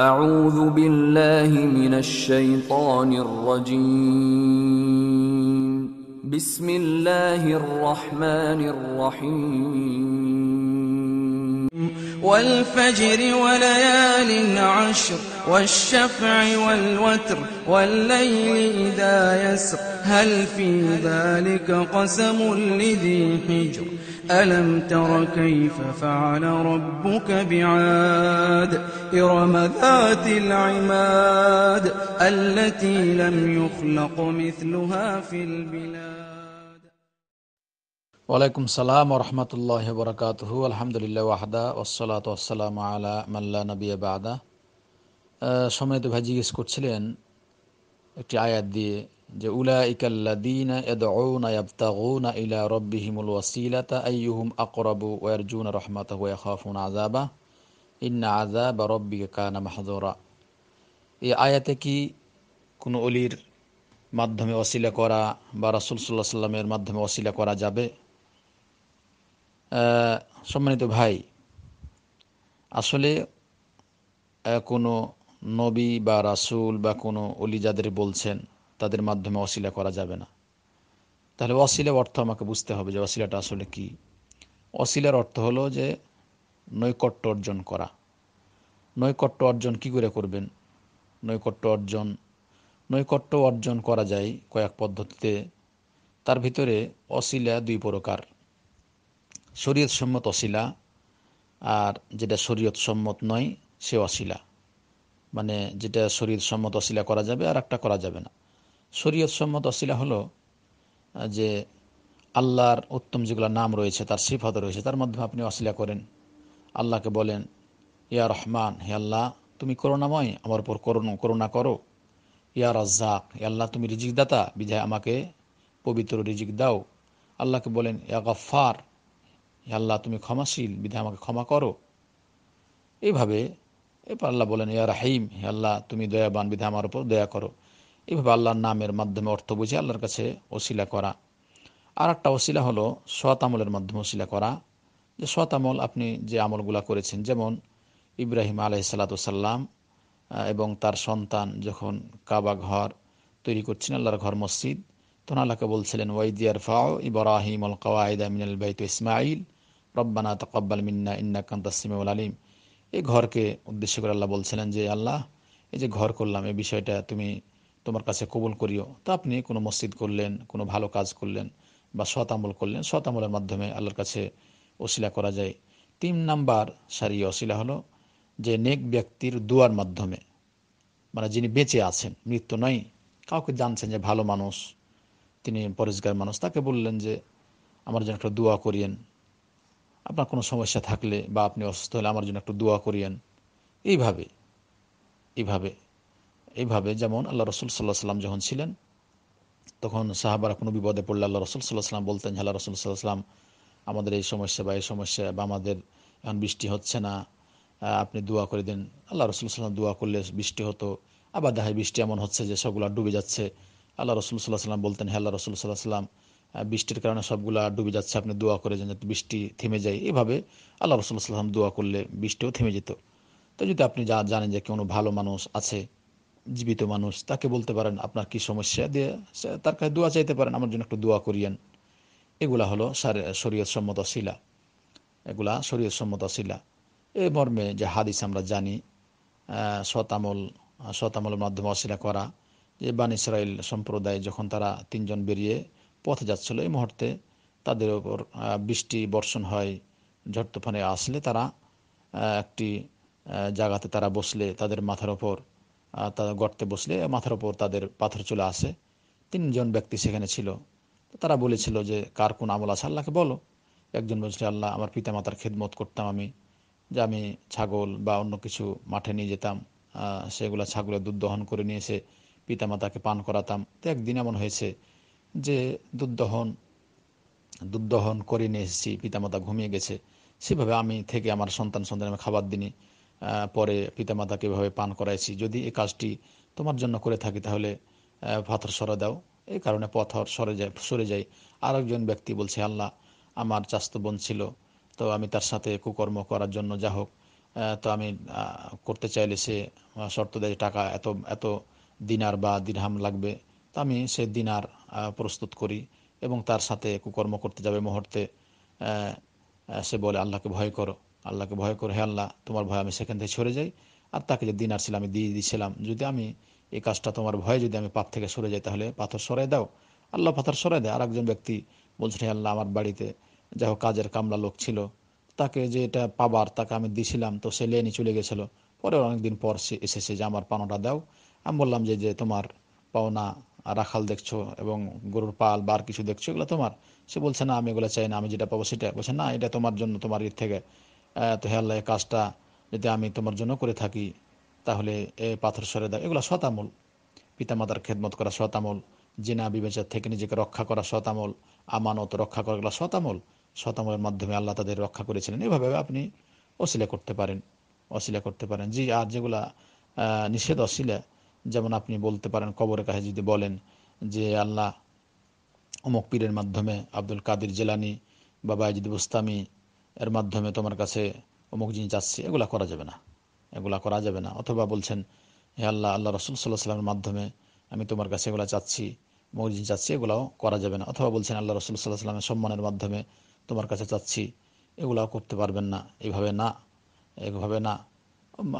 أعوذ بالله من الشيطان الرجيم. بسم الله الرحمن الرحيم. والفجر وليال عشر والشفع والوتر والليل إذا يسر. هل في ذلك قسم لذي حجر ألم تر كيف فعل ربك بعاد إرم ذات العماد التي لم يخلق مثلها في البلاد ওয়ালাইকুম সালাম রহমতুল্লাহ বরকাতহু আলহামদুলিল্লাহ ওয়াহদা ওসলাত ওসালাম আলা মাল্লা নবী বাদা সম্মানিত ভাই জিজ্ঞেস করছিলেন একটি আয়াত দিয়ে যে উলা ইকাল্লাদিনা ইয়াদউনা ইয়াবতাগুনা ইলা রাব্বিহিমুল ওয়াসিলাতা আইয়ুহুম আকরাবু ওয়া ইয়ারজুনা রাহমাতাহু ওয়া ইয়াখাফুনা আযাবা ইন্না আযাবা রাব্বিকা কানা মাহযুরা। এই আয়াতে কি কোনো অলির মাধ্যমে অসিলা করা বা রাসূল সাল্লাল্লাহু সাল্লামের মাধ্যমে অসিলা করা যাবে? সম্মানিত ভাই, আসলে কোনো নবী বা রাসূল বা কোনো অলি যাদের বলছেন, তাদের মাধ্যমে অশিলা করা যাবে না। তাহলে অসিলের অর্থ আমাকে বুঝতে হবে যে অশিলাটা আসলে কি। অশিলার অর্থ হলো যে নৈকট্য অর্জন করা। নৈকট্য অর্জন কি করে করবেন? নৈকট্য অর্জন নৈকট্য অর্জন করা যায় কয়েক পদ্ধতিতে। তার ভিতরে অশিলা দুই প্রকার। শরীয়ত সম্মত অশিলা আর যেটা শরীয়ত সম্মত নয়, সে অশিলা। মানে যেটা শরীর সম্মত অশিলা করা যাবে আর একটা করা যাবে না। শরীয়ত সম্মত অশিলা হলো যে আল্লাহর উত্তম যেগুলো নাম রয়েছে, তার সিফাত রয়েছে, তার মাধ্যমে আপনি অশিলা করেন। আল্লাহকে বলেন, ইয়া রহমান, হে আল্লাহ, তুমি করুণাময়, আমার উপর করুণ- করুণা করো। ইয়া রাজ্জাক, হে আল্লাহ, তুমি রিজিক দাতা বিধায় আমাকে পবিত্র রিজিক দাও। আল্লাহকে বলেন, ইয়া গফার হে আল্লাহ, তুমি ক্ষমাশীল, বিধায় আমাকে ক্ষমা করো। এইভাবে এরপর আল্লাহ বলেন, ইয়া রাহিম, হে আল্লাহ, তুমি দয়াবান বিধায় আমার উপর দয়া করো। এইভাবে আল্লাহর নামের মাধ্যমে অর্থ বুঝে আল্লাহর কাছে ওসিলা করা। আর একটা ওসিলা হলো সৎ আমলের মাধ্যমে ওসিলা করা। যে সৎ আমল আপনি যে আমলগুলা করেছেন, যেমন ইব্রাহিম আলাইসাল্লাতুসাল্লাম এবং তার সন্তান যখন কাবা ঘর তৈরি করছেন, আল্লাহর ঘর মসজিদ, তখন আল্লাহকে বলছিলেন ওয়াইদিয়ার ফাও ইব্রাহিম আল কাওয়াইদা মিনাল বাইত ইসমাইল রব্বানা তকব্বাল মিন্না ইন্না কান্তাসিমুল আলিম। এই ঘরকে উদ্দেশ্য করে আল্লাহ বলছিলেন যে, আল্লাহ, এই যে ঘর করলাম, এই বিষয়টা তুমি তোমার কাছে কবুল করিও। তো আপনি কোনো মসজিদ করলেন, কোনো ভালো কাজ করলেন বা সৎ আমল করলেন, সৎ আমলের মাধ্যমে আল্লাহর কাছে অশিলা করা যায়। তিন নাম্বার সারি অশিলা হলো যে নেক ব্যক্তির দুয়ার মাধ্যমে মানে যিনি বেঁচে আছেন, মৃত্যু নয়, কাউকে জানছেন যে ভালো মানুষ, তিনি পরিষ্কার মানুষ, তাকে বললেন যে, আমার জন্য একটা দোয়া করিয়েন। আপনার কোনো সমস্যা থাকলে বা আপনি অসুস্থ হলে আমার জন্য একটু দোয়া করিয়েন। এইভাবে এইভাবে এইভাবে যেমন আল্লাহ রসুল সাল্লাহ সাল্লাম যখন ছিলেন, তখন সাহাবারা কোনো বিপদে পড়লে আল্লাহ রসুল সাল্লাহ সাল্লাম বলতেন আল্লাহ রসুল সাল্লাহ সাল্লাম আমাদের এই সমস্যা বা এই সমস্যা বা আমাদের এখন বৃষ্টি হচ্ছে না আপনি দোয়া করে দিন। আল্লাহ রসুল সাল্লাম দোয়া করলে বৃষ্টি হতো। আবার দেখা বৃষ্টি এমন হচ্ছে যে, সবগুলো ডুবে যাচ্ছে। আল্লাহ রসুল সাল্লাহ সাল্লাম বলতেন হ্যাঁ আল্লাহ রসুল সাল্লাহ সাল্লাম বৃষ্টির কারণে সবগুলা ডুবে যাচ্ছে। আপনি দোয়া করে যেন যাতে বৃষ্টি থেমে যায়। এভাবে আল্লাহ রসুল সাল্লাম দোয়া করলে বৃষ্টিও থেমে যেত। তো যদি আপনি যা জানেন যে কোনো ভালো মানুষ আছে, জীবিত মানুষ, তাকে বলতে পারেন, আপনার কি সমস্যা? দিয়ে তার কাছে দোয়া চাইতে পারেন, আমার জন্য একটু দোয়া করিয়েন। এগুলা হলো শরীয়ত সম্মত শিলা। এগুলা শরীয়ত সম্মত শিলা। এই মর্মে যে হাদিস আমরা জানি শতামল শতামলের মাধ্যমে অশিলা করা, যে বান ইসরায়েল সম্প্রদায় যখন তারা তিনজন বেরিয়ে পথে যাচ্ছিল এই মুহূর্তে। তাদের ওপর বৃষ্টি, বর্ষণ হয়, ঝড় তুফানে আসলে তারা একটি জায়গাতে তারা বসলে তাদের মাথার ওপর তারা গর্তে বসলে মাথার ওপর তাদের পাথর চলে আসে। তিনজন ব্যক্তি সেখানে ছিল। তারা বলেছিল যে, কার কোন আমল আছে? আল্লাহকে বলো। একজন বলছিল, আল্লাহ, আমার পিতা মাতার খেদমত করতাম আমি, যে আমি ছাগল বা অন্য কিছু মাঠে নিয়ে যেতাম সেগুলো ছাগলের দুধ দহন করে নিয়ে এসে পিতা মাতাকে পান করাতাম। তো একদিন এমন হয়েছে যে দুধ দহন দুধ করে নিয়ে এসেছি, পিতামাতা ঘুমিয়ে গেছে, সেভাবে আমি থেকে আমার সন্তান সন্তান আমি খাবার দিনি পরে পিতামাতাকে এভাবে পান করাইছি। যদি এই কাজটি তোমার জন্য করে থাকি তাহলে পাথর সরে দাও। এই কারণে পথর সরে যায় সরে যায়। আর একজন ব্যক্তি বলছে, আল্লাহ, আমার চাস্ত বোন ছিল, তো আমি তার সাথে কুকর্ম করার জন্য যা হোক তো আমি করতে চাইলে সে শর্ত দেয় টাকা এত এত দিনার বা দিরহাম লাগবে। তা আমি সে দিনার প্রস্তুত করি এবং তার সাথে কুকর্ম করতে যাবে মুহূর্তে। সে বলে, আল্লাহকে ভয় করো, আল্লাহকে ভয় করে, হে আল্লাহ, তোমার ভয় আমি সেখান থেকে সরে যাই। আর তাকে যে দিনার ছিল আমি দিয়ে দিয়েছিলাম যদি আমি এই কাজটা তোমার ভয়ে যদি আমি পাপ থেকে সরে যাই, তাহলে পাথর সরাই দাও। আল্লাহ পাথর সরাই দেয়। আর একজন ব্যক্তি বলছেন আল্লাহ, আমার বাড়িতে যাই কাজের কামলা লোক ছিল, তাকে যে এটা পাবার তাকে আমি দিছিলাম, তো সে লেনি চলে গেছিল। পরে অনেকদিন পর সে এসেছে যে, আমার পাওনাটা দাও। আমি বললাম যে যে তোমার পাওনা রাখাল দেখছ এবং গরুর পাল, বার কিছু দেখছ, এগুলো তোমার। সে বলছে, না, আমি এগুলো চাই না, আমি যেটা পাবো সেটা। বলছে, না, এটা তোমার জন্য, তোমার ইয়ে থেকে। তো হে আল্লাহ কাজটা যদি আমি তোমার জন্য করে থাকি, তাহলে এ পাথর সরে দাও। এগুলো শতামূল পিতামাতার খেদমত করা শতামল জেনা, বিবেচার থেকে নিজেকে রক্ষা করা শতামল আমানত রক্ষা করা, এগুলো শতামল শতামলের মাধ্যমে আল্লাহ তাদের রক্ষা করেছিলেন। এভাবে আপনি অশিলা করতে পারেন, অশিলা করতে পারেন। জি, আর যেগুলা নিষেধ অশিলা যেমন আপনি বলতে পারেন, কবরের কাছে যদি বলেন যে, আল্লাহ অমুক পীরের মাধ্যমে আব্দুল কাদির জেলানি বা বাইজিদ বুস্তামি এর মাধ্যমে তোমার কাছে অমুক জিনিস যাচ্ছে, এগুলা করা যাবে না। এগুলা করা যাবে না। অথবা বলছেন, হে আল্লাহ আল্লাহ রসুল সাল্লাহ সাল্লামের মাধ্যমে আমি তোমার কাছে এগুলো চাচ্ছি, অমুক জিনিস চাচ্ছি এগুলাও করা যাবে না। অথবা বলছেন, আল্লাহ রসুল সাল্লাহ সাল্লামের সম্মানের মাধ্যমে তোমার কাছে চাচ্ছি, এগুলাও করতে পারবেন না। এইভাবে না এইভাবে না।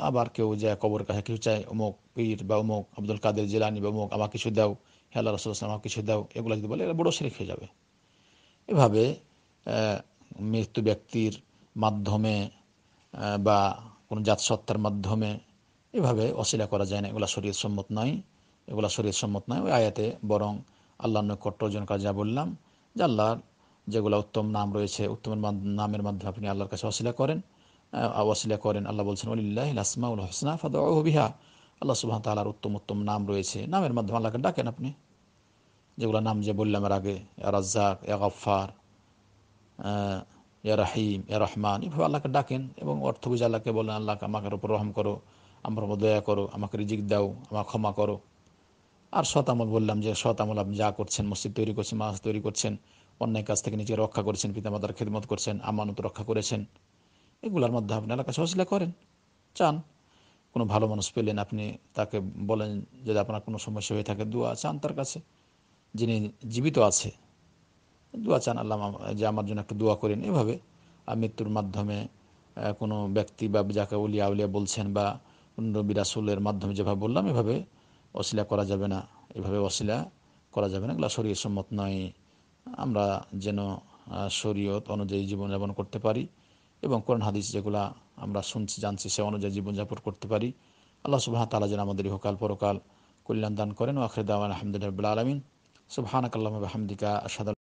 আবার কেউ যায় কবর কাছে কিছু চায়, অমুক পীর বা অমুক আব্দুল কাদের জেলানি বা অমুক আমার কিছু দাও হেলা রসুল আমাকে কিছু দাও। এগুলো যদি বলে, এরা বড় শিরিক হয়ে যাবে। এভাবে মৃত্যু ব্যক্তির মাধ্যমে বা কোনো জাতসত্তার মাধ্যমে এভাবে অশিলা করা যায় না। এগুলো শরীর সম্মত নয়। এগুলো শরীর সম্মত নয়। ওই আয়াতে বরং আল্লাহ নৈকট্য অর্জন করা যা বললাম, যে আল্লাহর যেগুলো উত্তম নাম রয়েছে উত্তম নামের মাধ্যমে আপনি আল্লাহর কাছে অশিলা করেন। ওয়াসিলা করেন, আল্লাহ বলছেন অলিল্লাহ আসমাউল হসনা ফাদা আল্লাহ সুবাহ তালার উত্তম উত্তম নাম রয়েছে। নামের মাধ্যমে আল্লাহকে ডাকেন আপনি। যেগুলো নাম যে বললাম এর আগে, এ রাজ্জাক, এ গফার এ রাহিম, এ রহমান। এভাবে আল্লাহকে ডাকেন এবং অর্থ বুঝে আল্লাহকে বলেন আল্লাহকে আমাকে উপর রহম করো, আমার উপর দয়া করো, আমাকে রিজিক দাও, আমাকে ক্ষমা করো। আর শতামল বললাম যে শতামল আপনি যা করছেন, মসজিদ তৈরি করছেন মাছ তৈরি করছেন অন্যায় কাছ থেকে নিজেকে রক্ষা করেছেন, পিতামাতার খেদমত করছেন, আমানত রক্ষা করেছেন। এগুলোর মধ্যে আপনি কাছে হসিলা করেন, চান। কোনো ভালো মানুষ পেলেন, আপনি তাকে বলেন যদি আপনার কোনো সমস্যা হয়ে থাকে, দোয়া চান তার কাছে। যিনি জীবিত আছে, দোয়া চান, আল্লাহ যে আমার জন্য একটু দোয়া করেন। এভাবে মৃত্যুর মাধ্যমে কোনো ব্যক্তি বা যাকে উলিয়া উলিয়া বলছেন বা নবী রাসুলের মাধ্যমে যেভাবে বললাম, এভাবে অশিলা করা যাবে না। এভাবে অশিলা করা যাবে না। এগুলো শরীর সম্মত নয়। আমরা যেন শরীয়ত অনুযায়ী জীবনযাপন করতে পারি। এবং কোরআন হাদিস যেগুলা আমরা শুনছি, জানছি, সে অনুযায়ী জীবনযাপন করতে পারি। আল্লাহ সুবাহ তালা যেন আমাদের ইহকাল পরকাল কল্যাণ দান করেন। ও আখরে দাওয়ান আহমদুল্লাহ আলমিন। সুবাহানাকাল্লাহ আহমদিকা আসাদ